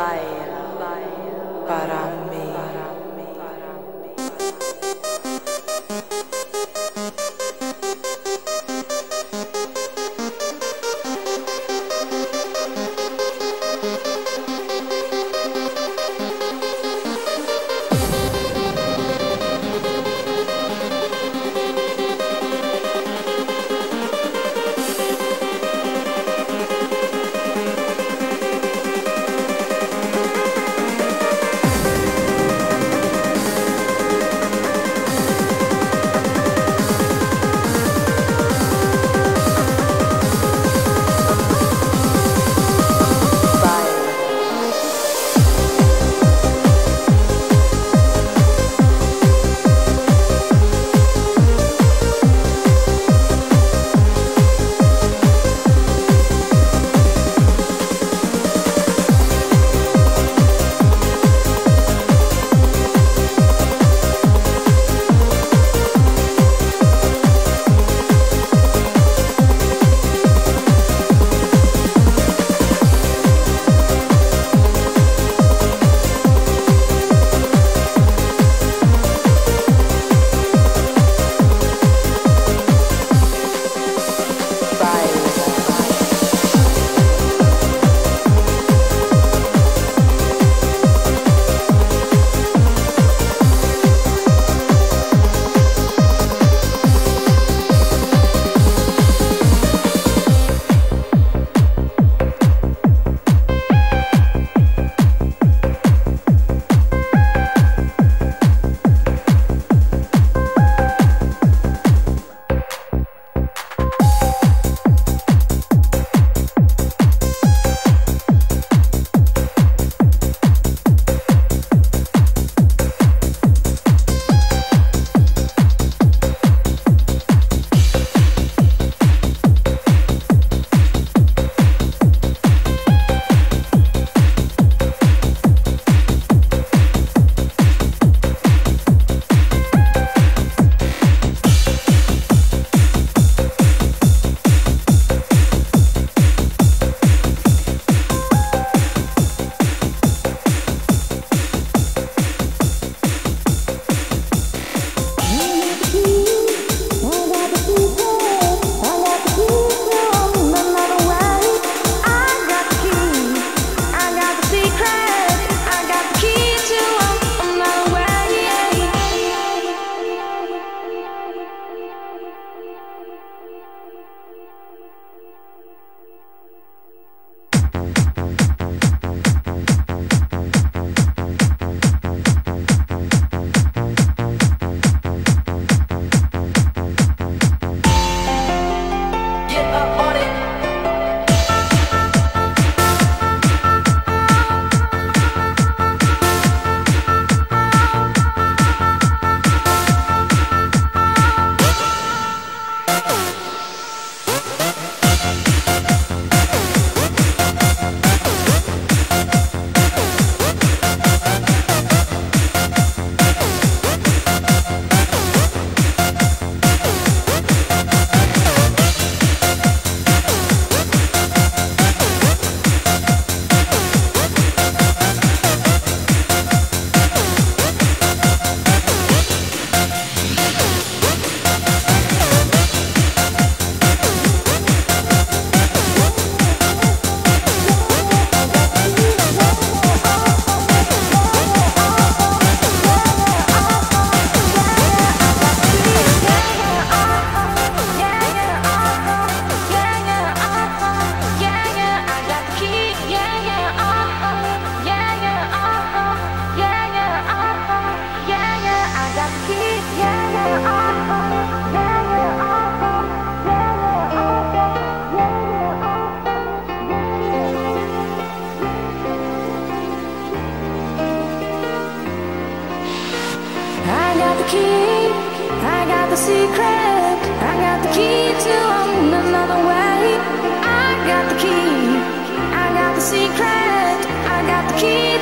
vai.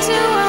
to us.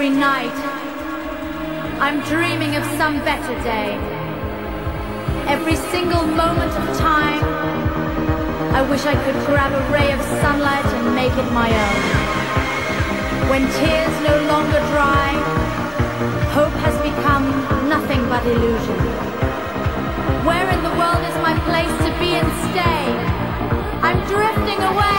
Every night. I'm dreaming of some better day. Every single moment of time, I wish I could grab a ray of sunlight and make it my own. When tears no longer dry, hope has become nothing but illusion. Where in the world is my place to be and stay? I'm drifting away.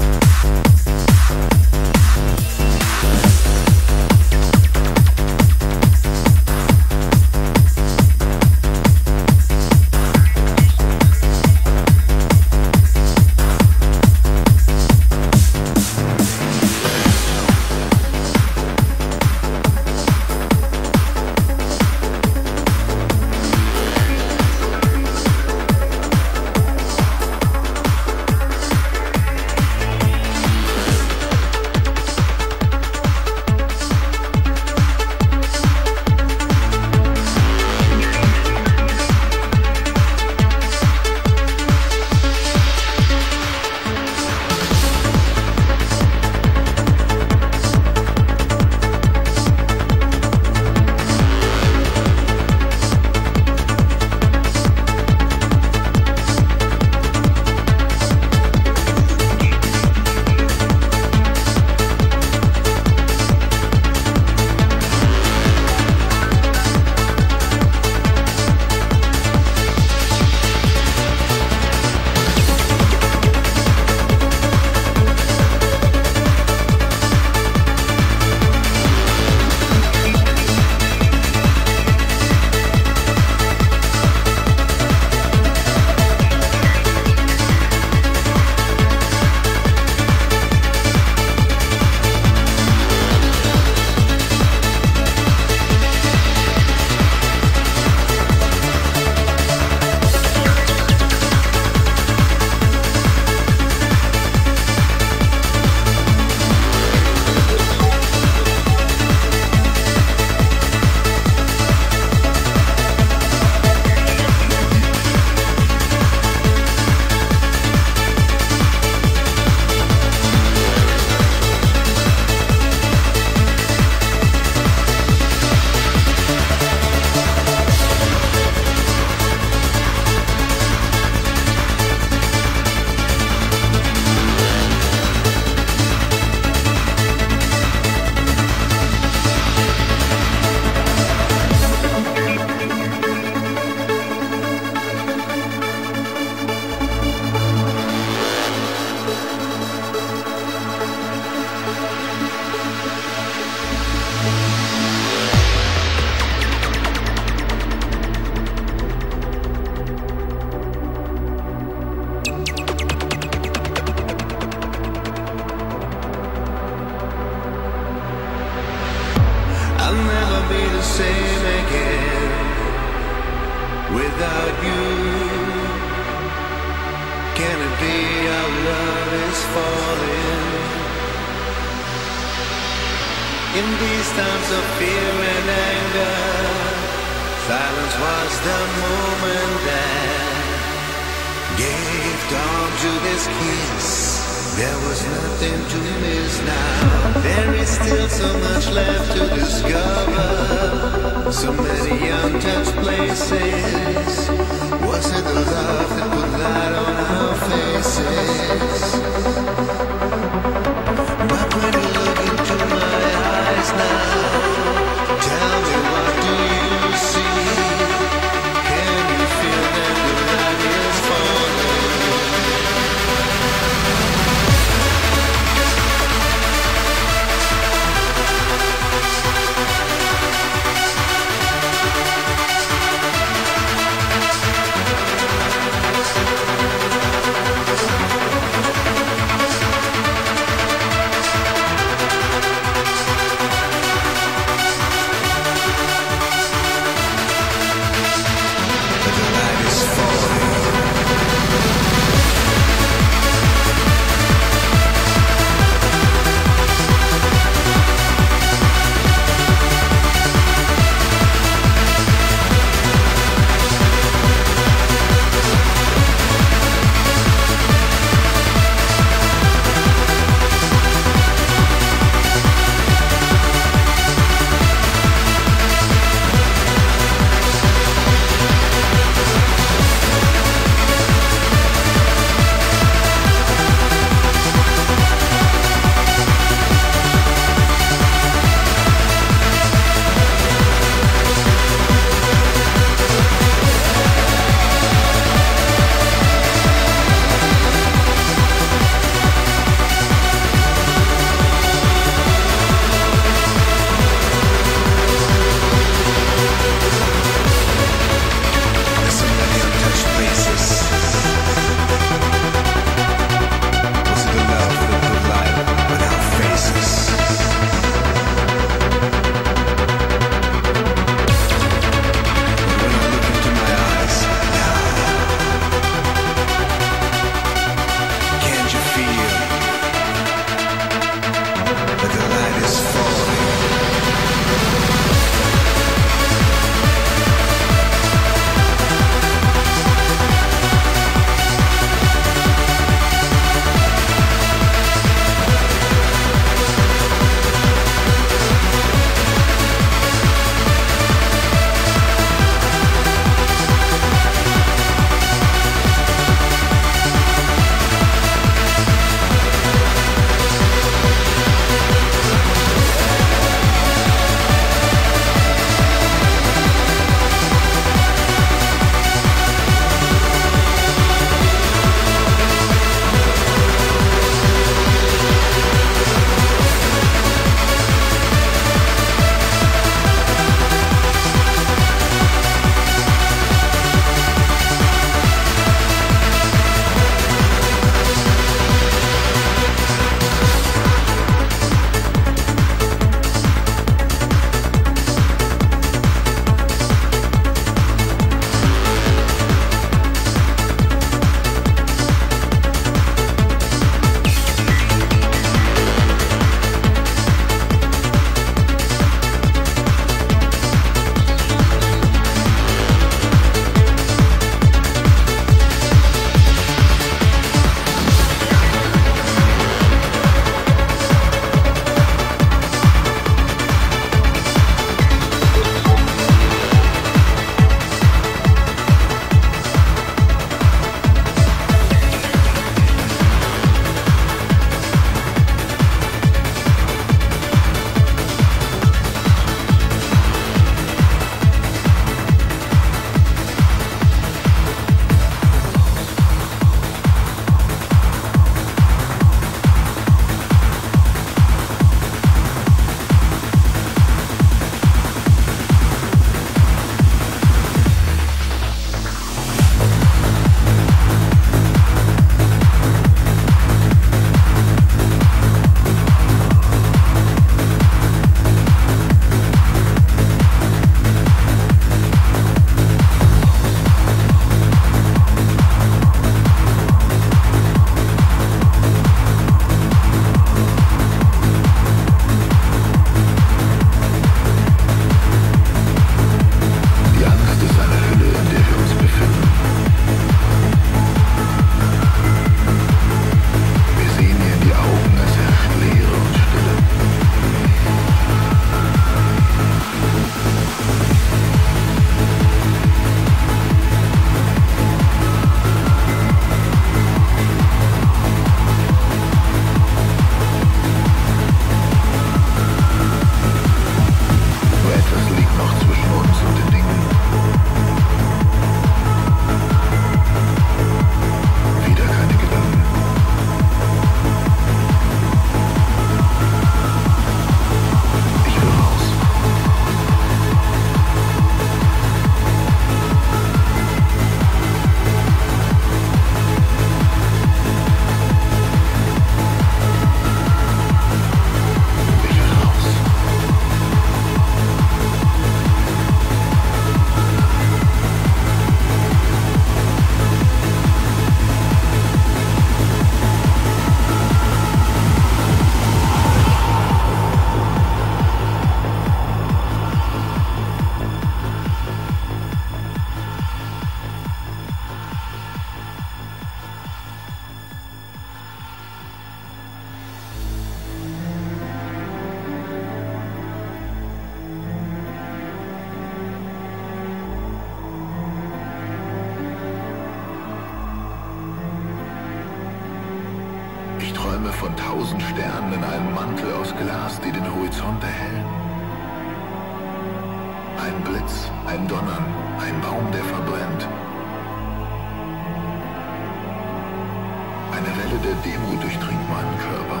Demut durchdringt meinen Körper.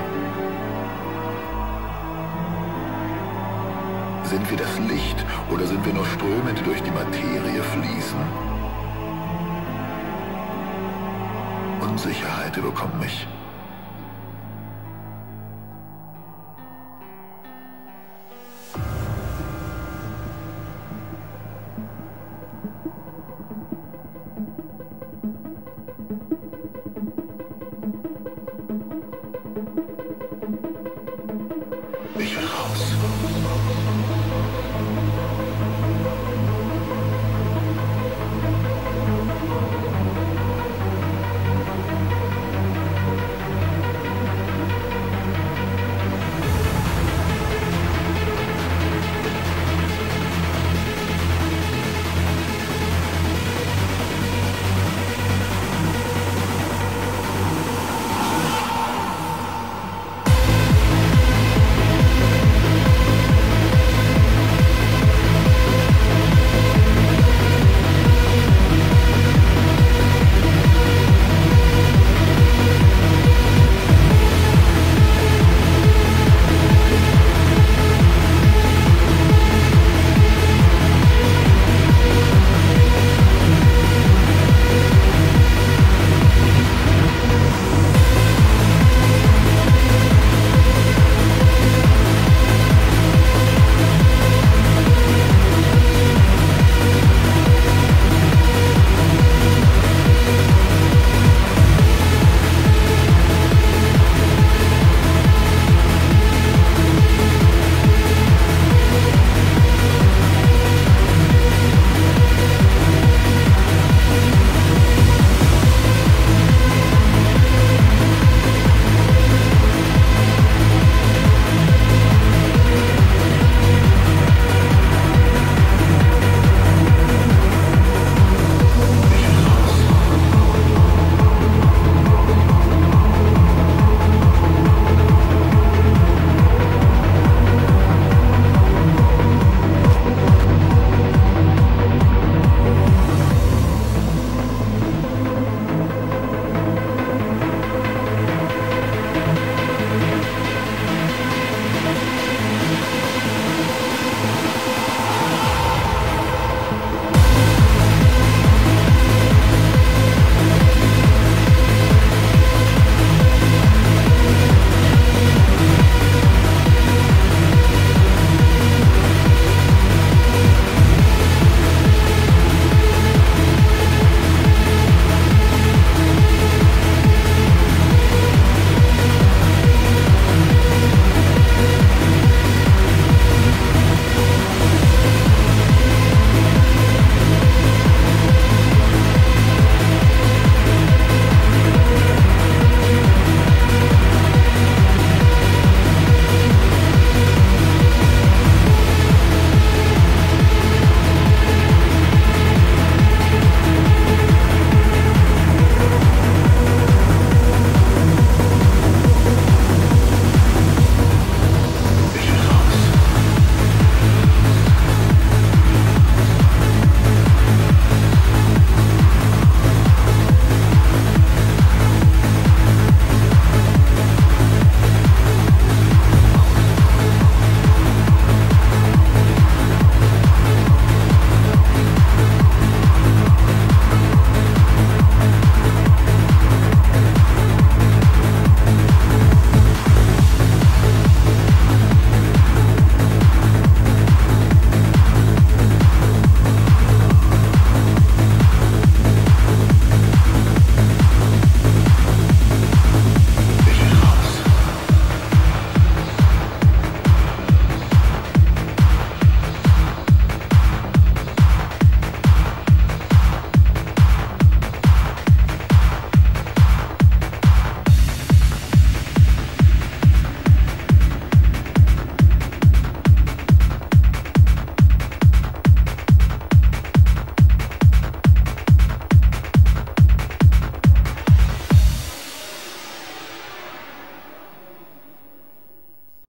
Sind wir das Licht oder sind wir nur Ströme, die durch die Materie fließen? Unsicherheit überkommt mich.